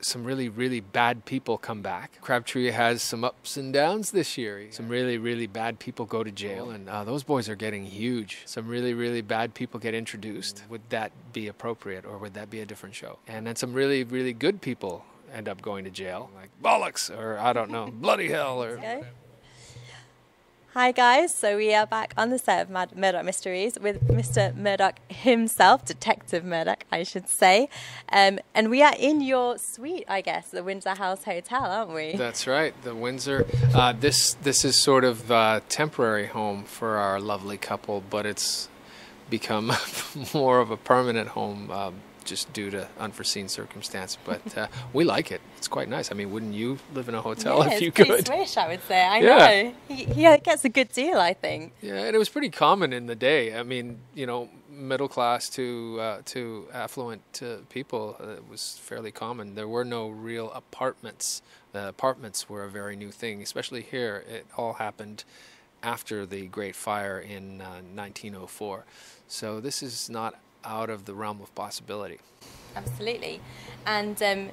some really, really bad people come back. Crabtree has some ups and downs this year. Some really, really bad people go to jail, and uh, those boys are getting huge. Some really, really bad people get introduced. Would that be appropriate, or would that be a different show? And then some really, really good people end up going to jail, like bollocks, or I don't know, bloody hell, or. Okay. Hi guys, so we are back on the set of Mad- Murdoch Mysteries with Mr. Murdoch himself, Detective Murdoch, I should say. Um, and we are in your suite, I guess, the Windsor House Hotel, aren't we? That's right, the Windsor. Uh, this this is sort of a temporary home for our lovely couple, but it's become more of a permanent home. Um, just due to unforeseen circumstance. But uh, we like it. It's quite nice. I mean, wouldn't you live in a hotel yeah, if you could? Swish, I would say. I Yeah. know. He, he gets a good deal, I think. Yeah, and it was pretty common in the day. I mean, you know, middle class to uh, to affluent uh, people, uh, it was fairly common. There were no real apartments. The apartments were a very new thing, especially here. It all happened after the Great Fire in uh, 1904. So this is not out of the realm of possibility. Absolutely. And um,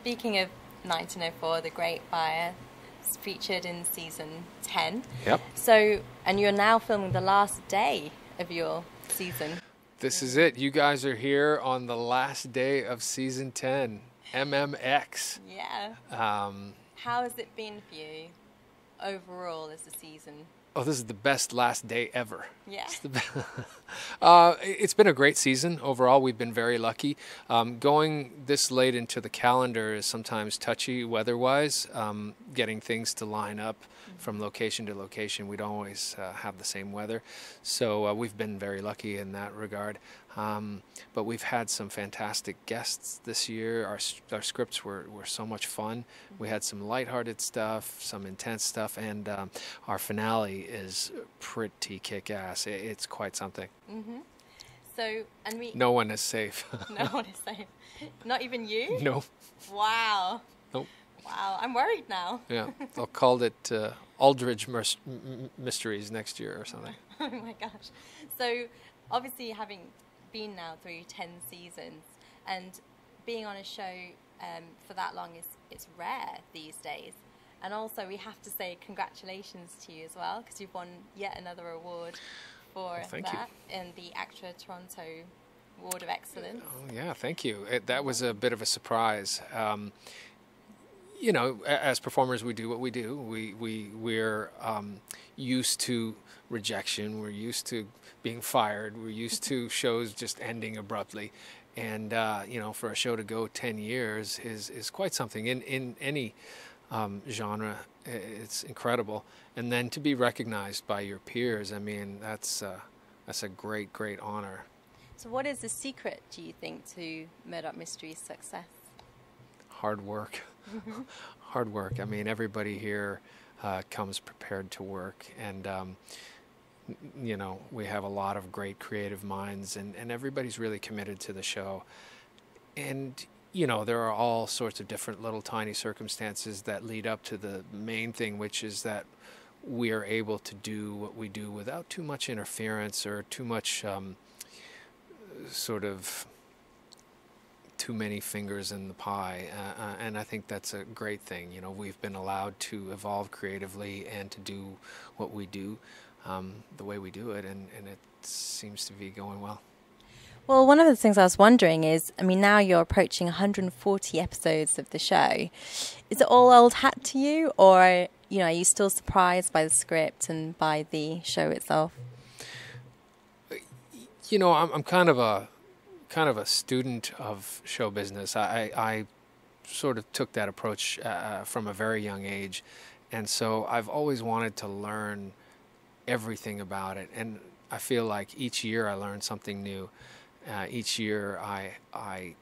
speaking of 1904, The Great Fire, it's featured in season 10. Yep. So, and you're now filming the last day of your season. This is it. You guys are here on the last day of season 10, MMX. Yeah. Um, How has it been for you overall as a season? Oh, this is the best last day ever. Yeah. It's, the be- uh, it's been a great season overall. We've been very lucky. Um, going this late into the calendar is sometimes touchy weather-wise. Um, getting things to line up from location to location, we don't always uh, have the same weather. So uh, we've been very lucky in that regard. Um, but we've had some fantastic guests this year. Our, our scripts were, were so much fun. We had some lighthearted stuff, some intense stuff, and um, our finale is pretty kick ass. It's quite something. So, and we. No one is safe. No one is safe. Not even you? no. Wow. Nope. Wow. I'm worried now. Yeah. They'll call it uh, Aldridge Mers- M- M- Mysteries next year or something. oh my gosh. So, obviously, having been now through 10 seasons and being on a show um, for that long is it's rare these days. And also, we have to say congratulations to you as well because you've won yet another award for you. that in the ACTRA Toronto Award of Excellence. Oh, yeah, thank you. It, that was a bit of a surprise. Um, you know, as performers, we do what we do. We we we're um, used to rejection. We're used to being fired. We're used to shows just ending abruptly, and uh, you know, for a show to go ten years is is quite something in in any um, genre. It's incredible, and then to be recognized by your peers. I mean, that's uh, that's a great great honor. So, what is the secret, do you think, to Murdoch Mysteries' success? hard work. hard work. I mean, everybody here uh, comes prepared to work, and um, you know, we have a lot of great creative minds, and, and everybody's really committed to the show. And you know, there are all sorts of different little tiny circumstances that lead up to the main thing, which is that we are able to do what we do without too much interference or too much um, sort of too many fingers in the pie, uh, uh, and I think that's a great thing. You know, we've been allowed to evolve creatively and to do what we do um, the way we do it, and, and it seems to be going well. Well, one of the things I was wondering is, I mean, now you're approaching 140 episodes of the show. Is it all old hat to you, or you know, are you still surprised by the script and by the show itself? You know, I'm, I'm kind of a kind of a student of show business. I, I, sort of took that approach uh, from a very young age, and so I've always wanted to learn everything about it. And I feel like each year I learn something new. Uh, each year I I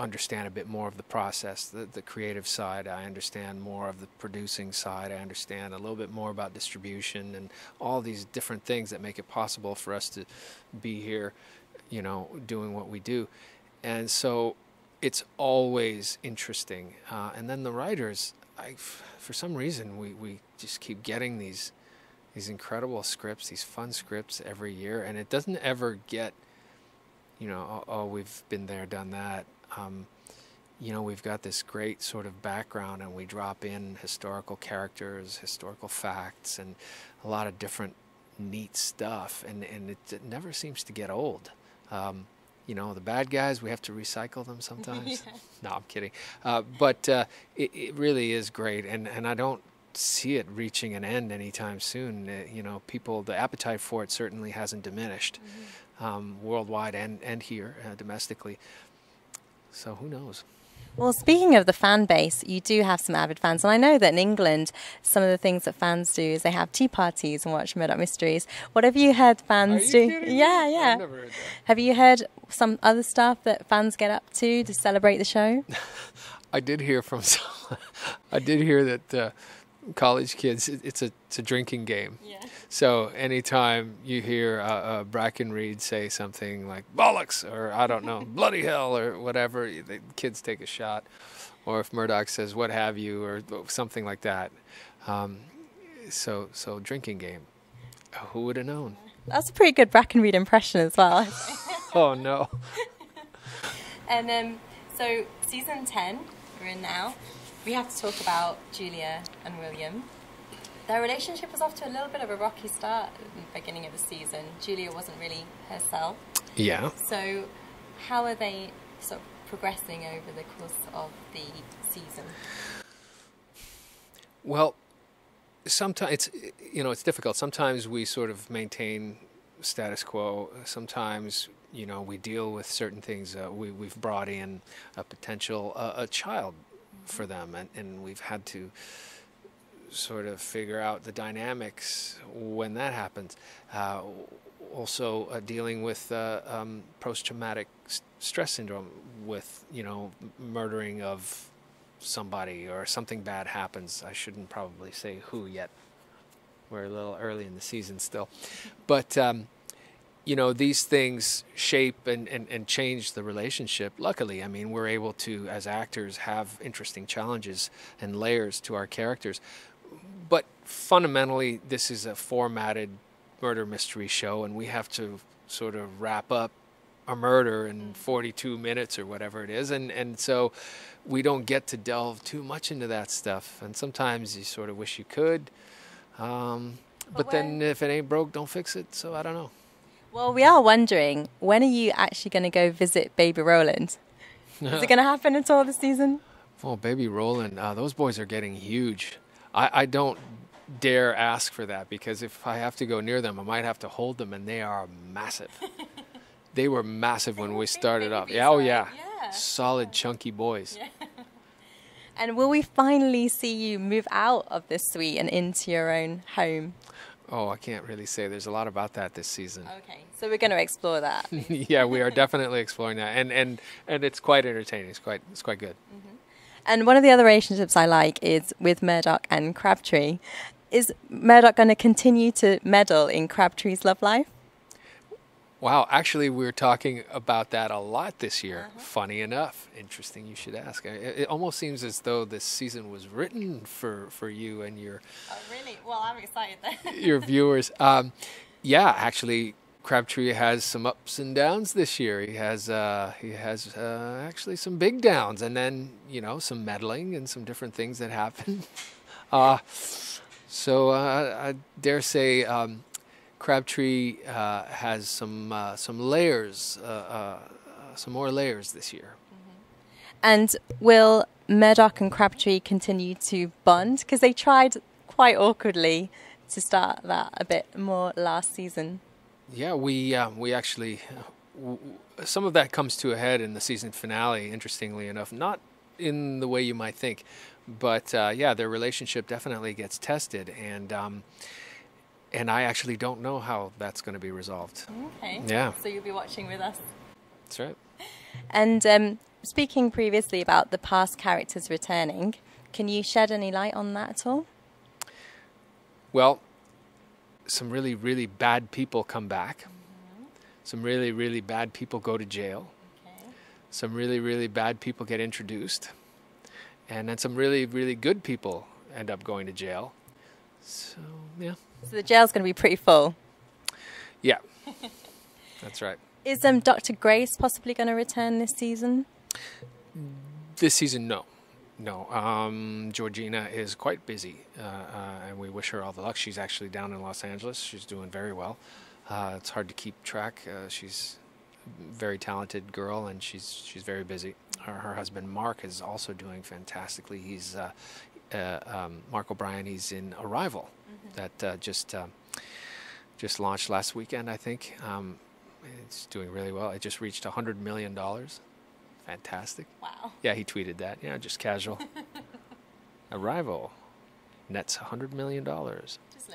understand a bit more of the process, the, the creative side. I understand more of the producing side. I understand a little bit more about distribution and all these different things that make it possible for us to be here, you know, doing what we do. And so it's always interesting. Uh, and then the writers, I, for some reason, we, we just keep getting these these incredible scripts, these fun scripts every year, and it doesn't ever get, you know, oh, oh we've been there, done that. Um, you know, we've got this great sort of background and we drop in historical characters, historical facts, and a lot of different neat stuff. And, and it, it never seems to get old. Um, you know, the bad guys, we have to recycle them sometimes. Yeah. No, I'm kidding. Uh, but uh, it, it really is great. And, and I don't see it reaching an end anytime soon. Uh, you know, people, the appetite for it certainly hasn't diminished um, worldwide and, and here uh, domestically. So who knows? Well, speaking of the fan base, you do have some avid fans, and I know that in England, some of the things that fans do is they have tea parties and watch Murdoch Mysteries. What have you heard fans do? Yeah, yeah. I've never heard that. Have you heard some other stuff that fans get up to to celebrate the show? I did hear from some, I did hear that uh, college kids, it, it's a it's a drinking game. Yeah. So anytime you hear uh, uh, Brackenreed say something like bollocks or I don't know bloody hell or whatever, the kids take a shot. Or if Murdoch says what have you or something like that. Um, so so drinking game. Who would have known? That's a pretty good Brackenreed impression as well. Oh no. and um, so season 10, we're in now. We have to talk about Julia and William. Their relationship was off to a little bit of a rocky start at the beginning of the season. Julia wasn't really herself. Yeah. So, how are they sort of progressing over the course of the season? Well, sometimes it's you know it's difficult. Sometimes we sort of maintain status quo. Sometimes you know we deal with certain things. Uh, we we've brought in a potential uh, a child for them, and and we've had to sort of figure out the dynamics when that happens. Uh, also uh, dealing with uh, um, post-traumatic s- stress syndrome, with you know murdering of somebody or something bad happens. I shouldn't probably say who yet. We're a little early in the season still, but um, you know these things shape and, and, and change the relationship. Luckily, I mean we're able to, as actors, have interesting challenges and layers to our characters. But fundamentally, this is a formatted murder mystery show, and we have to sort of wrap up a murder in 42 minutes or whatever it is, and and so we don't get to delve too much into that stuff. And sometimes you sort of wish you could, um, but, But then if it ain't broke, don't fix it. So I don't know. Well, we are wondering when are you actually going to go visit Baby Roland? Is it going to happen at all this season? Oh, baby Roland, uh, those boys are getting huge. I, I don't dare ask for that because if I have to go near them, I might have to hold them, and they are massive. they were massive when we started off. Yeah, oh yeah, Yeah. solid, chunky boys. And will we finally see you move out of this suite and into your own home? Oh, I can't really say. There's a lot about that this season. Okay, so we're going to explore that. yeah, we are definitely exploring that, and and and it's quite entertaining. It's quite it's quite good. Mm-hmm. and one of the other relationships I like is with Murdoch and Crabtree. Is Murdoch going to continue to meddle in Crabtree's love life? Wow, actually, we are talking about that a lot this year. Uh-huh. Funny enough, interesting you should ask. It, it almost seems as though this season was written for, for you and your Oh, really? Well, I'm excited your viewers. Um, yeah, actually, Crabtree has some ups and downs this year. He has uh, he has uh, actually some big downs, and then you know some meddling and some different things that happen. uh, so uh, I dare say um, Crabtree uh, has some uh, some layers, uh, uh, uh, some more layers this year. And will Murdoch and Crabtree continue to bond? Because they tried quite awkwardly to start that a bit more last season. Yeah, we uh, we actually w- w- some of that comes to a head in the season finale. Interestingly enough, not in the way you might think, but uh, yeah, their relationship definitely gets tested, and um, and I actually don't know how that's going to be resolved. Okay. Yeah. So you'll be watching with us. That's right. And um, speaking previously about the past characters returning, can you shed any light on that at all? Well, some really really bad people come back. Some really really bad people go to jail. Okay. Some really really bad people get introduced, and then some really really good people end up going to jail. So yeah. So the jail's going to be pretty full. Yeah, that's right. Is um, Dr. Grace possibly going to return this season? This season, no. No. Um, Georgina is quite busy, uh, uh, and we wish her all the luck. She's actually down in Los Angeles. She's doing very well. Uh, it's hard to keep track. Uh, she's a very talented girl, and she's she's very busy. Her, her husband Mark is also doing fantastically. He's uh, uh, um, Mark O'Brien. He's in Arrival, that just just launched last weekend, I think. Um, it's doing really well. It just reached $100 million. Fantastic. Wow. Yeah, he tweeted that. Yeah, just casual. Arrival nets $100 million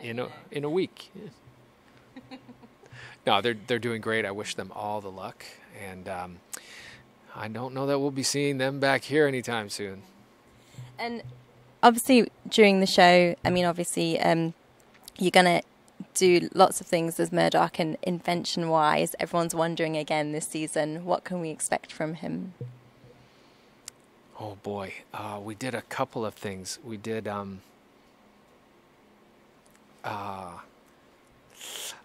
in a, know. in a week. Yeah. no, they're, they're doing great. I wish them all the luck. And um, I don't know that we'll be seeing them back here anytime soon. And obviously, during the show, I mean, obviously, um, you're going to do lots of things as Murdoch and invention wise. Everyone's wondering again this season what can we expect from him? Oh boy, uh, we did a couple of things. We did. Um, uh,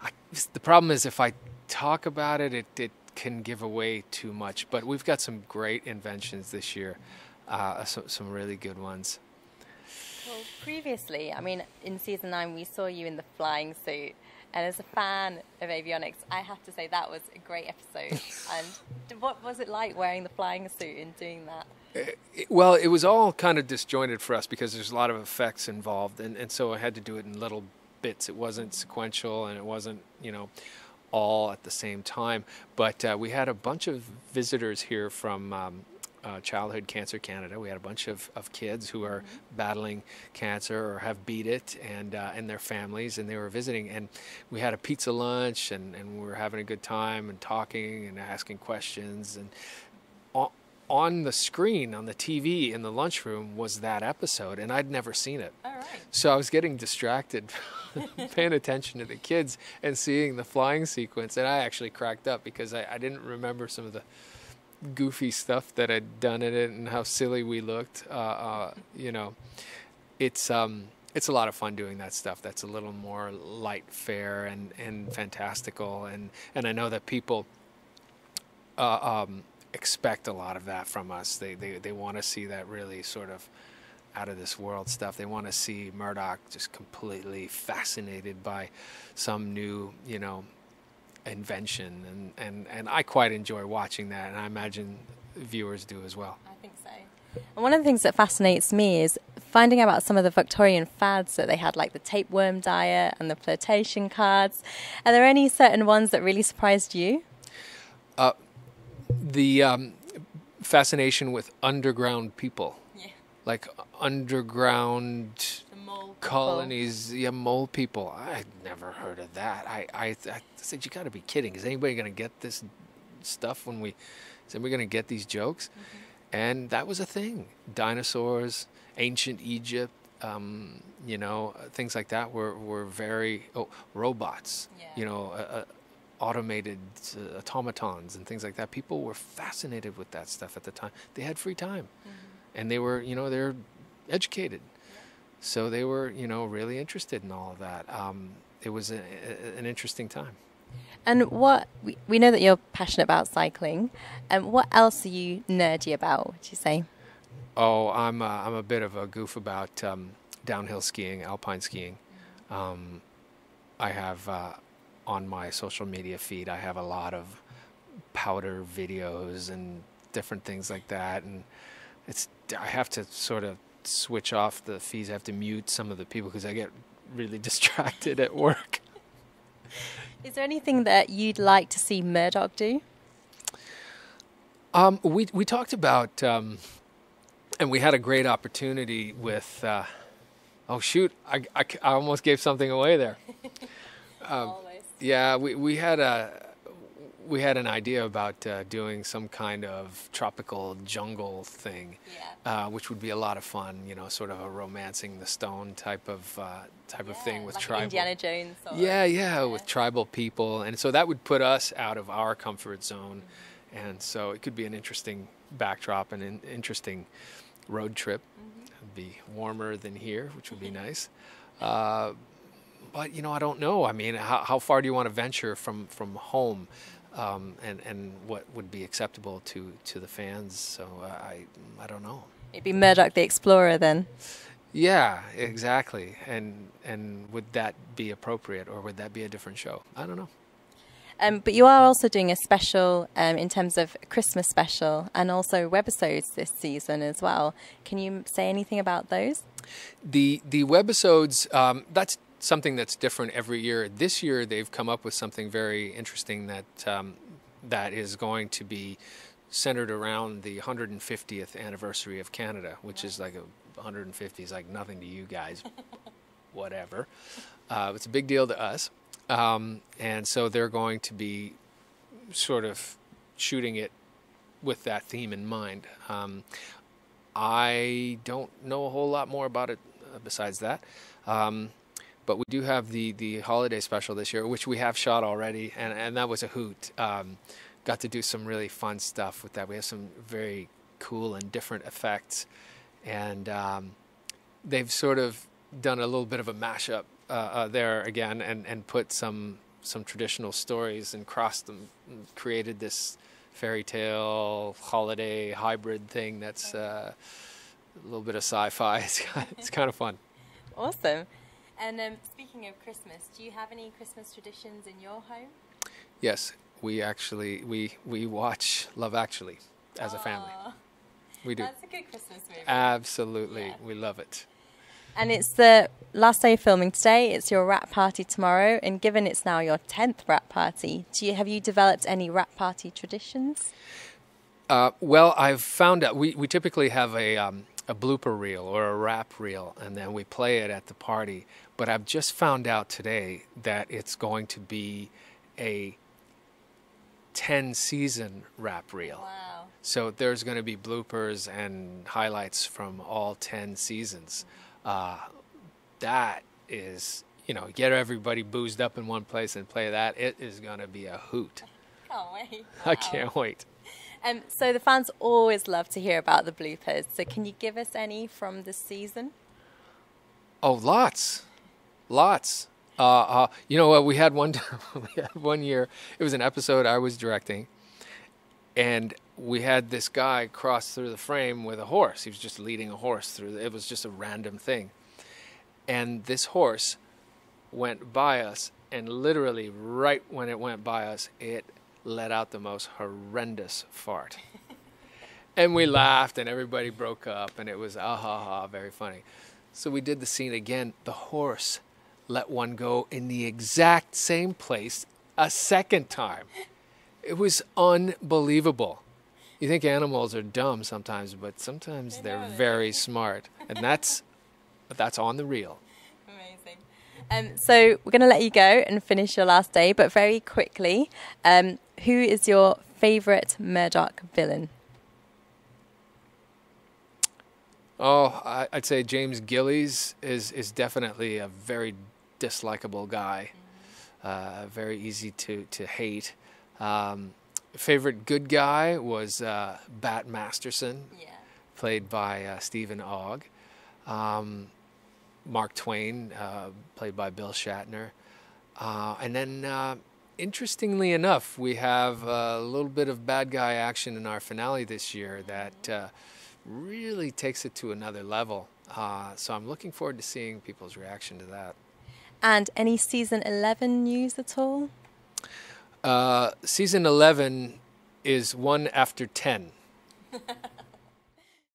I, the problem is if I talk about it, it, it can give away too much. But we've got some great inventions this year, uh, some, some really good ones. Well, previously, I mean, in season nine, we saw you in the flying suit. And as a fan of avionics, I have to say that was a great episode. and what was it like wearing the flying suit and doing that? It- well, it was all kind of disjointed for us because there's a lot of effects involved, and, and so I had to do it in little bits. It wasn't sequential, and it wasn't, you know, all at the same time. But uh, we had a bunch of visitors here from um, uh, Childhood Cancer Canada. We had a bunch of, of kids who are battling cancer or have beat it, and uh, and their families, and they were visiting. And we had a pizza lunch, and, and we were having a good time and talking and asking questions and o- on the screen on the TV in the lunchroom was that episode, and I'd never seen it. All right. So I was getting distracted, paying attention to the kids and seeing the flying sequence, and I actually cracked up because I, I didn't remember some of the goofy stuff that I'd done in it and how silly we looked. Uh, uh, you know, it's um, it's a lot of fun doing that stuff. That's a little more light fare and and fantastical, and and I know that people uh, um, expect a lot of that from us. They they they want to see that really sort of out of this world stuff. They want to see Murdoch just completely fascinated by some new, you know, invention, and and and I quite enjoy watching that, and I imagine viewers do as well. I think so. And one of the things that fascinates me is finding out about some of the Victorian fads that they had, like the tapeworm diet and the flirtation cards. Are there any certain ones that really surprised you? The um, fascination with underground people, Yeah. like underground mole colonies, yeah, mole people. I'd never heard of that. I, I, I said, you got to be kidding. Is anybody going to get this stuff when we? Is anybody going to get these jokes? And that was a thing. Dinosaurs, ancient Egypt, um, you know, uh, things like that were were very oh robots. Yeah. You know, uh, uh, automated uh, automatons and things like that. People were fascinated with that stuff at the time. They had free time, and they were you know they're educated. So they were, you know, really interested in all of that. Um, it was a, a, an interesting time. And what we, we know that you're passionate about cycling, and what else are you nerdy about? Would you say? Oh, I'm a, I'm a bit of a goof about um, downhill skiing, alpine skiing. Um, I have uh, on my social media feed, I have a lot of powder videos and different things like that, and it's I have to sort of switch off the feeds. I have to mute some of the people because I get really distracted at work. Is there anything that you'd like to see Murdoch do? Um, we we talked about, um, and we had a great opportunity with. Uh, oh shoot! I, I, I almost gave something away there. Always. Yeah, we we had a we had an idea about uh, doing some kind of tropical jungle thing, Yeah. uh, which would be a lot of fun. You know, sort of a romancing the stone type of uh, type of thing with like tribal. Indiana Jones. Or, Yeah, yeah, with tribal people, and so that would put us out of our comfort zone, and so it could be an interesting backdrop and an interesting road trip. It'd be warmer than here, which would be nice. Uh, but you know, I don't know. I mean, how, how far do you want to venture from from home? Um, and and what would be acceptable to to the fans. So uh, I I don't know. It'd be Murdoch the Explorer then. Yeah, exactly. And and would that be appropriate, or would that be a different show? I don't know. Um, but you are also doing a special um, in terms of Christmas special and also webisodes this season as well. Can you say anything about those? The the webisodes um, that's something that's different every year. This year they've come up with something very interesting that um, that is going to be centered around the 150th anniversary of Canada, which is like a 150 is like nothing to you guys, whatever. Uh, it's a big deal to us. Um, and so they're going to be sort of shooting it with that theme in mind. Um, I don't know a whole lot more about it uh, besides that. Um, but we do have the, the holiday special this year, which we have shot already, and, and that was a hoot. Um, got to do some really fun stuff with that. We have some very cool and different effects, and um, they've sort of done a little bit of a mashup uh, uh, there again and, and put some some traditional stories and crossed them, and created this fairy tale holiday hybrid thing that's uh, a little bit of sci-fi. It's, it's kind of fun. Awesome. And um, speaking of Christmas, do you have any Christmas traditions in your home? Yes, we actually we we watch Love Actually as Aww. a family. We do. That's a good Christmas movie. Absolutely, yeah. we love it. And it's the last day of filming today. It's your wrap party tomorrow, and given it's now your tenth wrap party, do you have you developed any wrap party traditions? Uh, well, I've found out we, we typically have a um, a blooper reel or a wrap reel, and then we play it at the party. But I've just found out today that it's going to be a 10 season wrap reel. Wow. So there's going to be bloopers and highlights from all 10 seasons. Uh, that is, you know, get everybody boozed up in one place and play that. It is going to be a hoot. Can't wait. Wow. I can't wait. Um, so the fans always love to hear about the bloopers. So can you give us any from this season? Oh, lots, lots. Uh, uh, you know what? We had one. we had one year. It was an episode I was directing, and we had this guy cross through the frame with a horse. He was just leading a horse through. The, it was just a random thing, and this horse went by us, and literally right when it went by us, it let out the most horrendous fart. and we laughed, and everybody broke up, and it was ah ha ha, very funny. So we did the scene again. The horse let one go in the exact same place a second time. It was unbelievable. You think animals are dumb sometimes, but sometimes they are very smart, and that's that's on the reel. Amazing. Um, so we're going to let you go and finish your last day, but very quickly, um, who is your favourite Murdoch villain? Oh, I, would say James Gillies is is definitely a very dislikable guy, uh, very easy to to hate. Um, favorite good guy was uh, Bat Masterson, yeah. played by uh, Stephen Ogg. Um, Mark Twain, uh, played by Bill Shatner. Uh, and then, uh, interestingly enough, we have a little bit of bad guy action in our finale this year that uh, really takes it to another level. so I'm looking forward to seeing people's reaction to that. And any season 11 news at all? Uh, season 11 is one after 10.